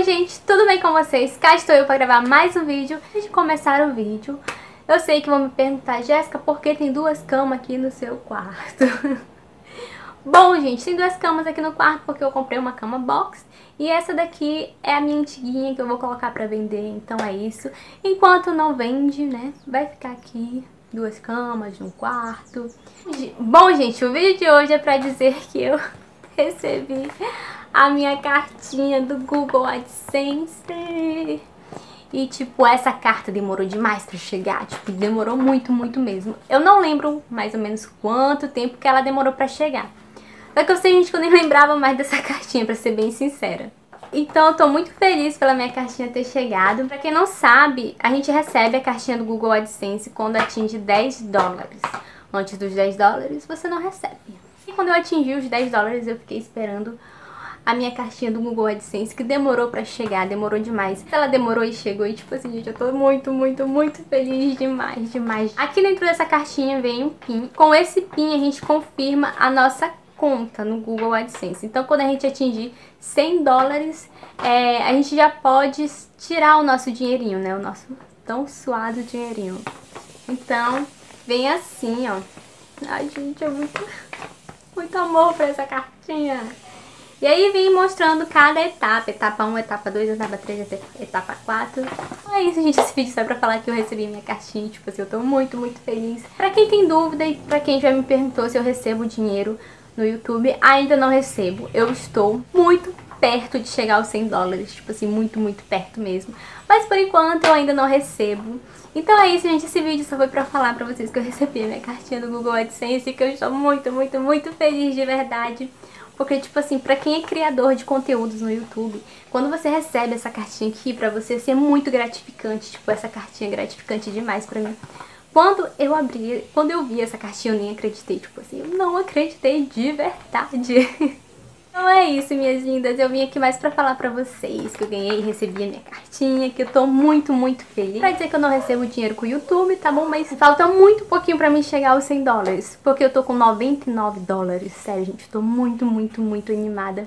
Oi gente, tudo bem com vocês? Cá estou eu para gravar mais um vídeo. Antes de começar o vídeo, eu sei que vão me perguntar, Jéssica, por que tem duas camas aqui no seu quarto? Bom, gente, tem duas camas aqui no quarto porque eu comprei uma cama box e essa daqui é a minha antiguinha que eu vou colocar pra vender, então é isso. Enquanto não vende, né, vai ficar aqui duas camas no quarto. Bom, gente, o vídeo de hoje é pra dizer que eu recebi a minha cartinha do Google AdSense. E, tipo, essa carta demorou demais pra chegar. Tipo, demorou muito, muito mesmo. Eu não lembro mais ou menos quanto tempo que ela demorou pra chegar. Só que eu sei, gente, que eu nem lembrava mais dessa cartinha, pra ser bem sincera. Então eu tô muito feliz pela minha cartinha ter chegado. Pra quem não sabe, a gente recebe a cartinha do Google AdSense quando atinge 10 dólares. Antes dos 10 dólares, você não recebe. E quando eu atingi os 10 dólares, eu fiquei esperando a minha cartinha do Google AdSense, que demorou pra chegar, demorou demais. Ela demorou e chegou e tipo assim, gente, eu tô muito, muito, muito feliz demais, demais. Aqui dentro dessa cartinha vem um PIN. Com esse PIN a gente confirma a nossa conta no Google AdSense. Então quando a gente atingir 100 dólares, é, a gente já pode tirar o nosso dinheirinho, né? O nosso tão suado dinheirinho. Então, vem assim, ó. Ai, gente, é muito, muito amor pra essa cartinha. E aí vem mostrando cada etapa, etapa 1, etapa 2, etapa 3, etapa 4. Então é isso, gente, esse vídeo só pra falar que eu recebi minha cartinha, tipo assim, eu tô muito, muito feliz. Pra quem tem dúvida e pra quem já me perguntou se eu recebo dinheiro no YouTube, ainda não recebo. Eu estou muito perto de chegar aos 100 dólares, tipo assim, muito, muito perto mesmo. Mas por enquanto eu ainda não recebo. Então é isso, gente. Esse vídeo só foi pra falar pra vocês que eu recebi a minha cartinha do Google AdSense e que eu estou muito, muito, muito feliz de verdade. Porque, tipo assim, pra quem é criador de conteúdos no YouTube, quando você recebe essa cartinha aqui, pra você, assim, é muito gratificante. Tipo, essa cartinha é gratificante demais pra mim. Quando eu abri, quando eu vi essa cartinha, eu nem acreditei. Tipo assim, eu não acreditei de verdade. Então é isso, minhas lindas. Eu vim aqui mais pra falar pra vocês que eu ganhei e recebi a minha cartinha, que eu tô muito, muito feliz. Pra dizer que eu não recebo dinheiro com o YouTube, tá bom? Mas falta muito pouquinho pra mim chegar aos 100 dólares, porque eu tô com 99 dólares. Sério, gente, tô muito, muito, muito animada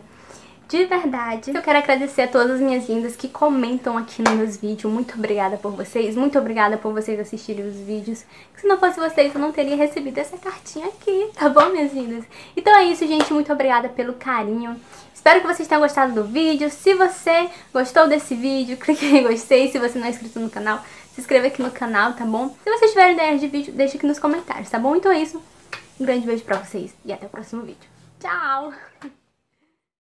de verdade. Eu quero agradecer a todas as minhas lindas que comentam aqui nos meus vídeos. Muito obrigada por vocês, muito obrigada por vocês assistirem os vídeos. Se não fosse vocês, eu não teria recebido essa cartinha aqui, tá bom, minhas lindas? Então é isso, gente. Muito obrigada pelo carinho. Espero que vocês tenham gostado do vídeo. Se você gostou desse vídeo, clique em gostei. Se você não é inscrito no canal, se inscreva aqui no canal, tá bom? Se vocês tiverem ideias de vídeo, deixe aqui nos comentários, tá bom? Então é isso. Um grande beijo pra vocês e até o próximo vídeo. Tchau!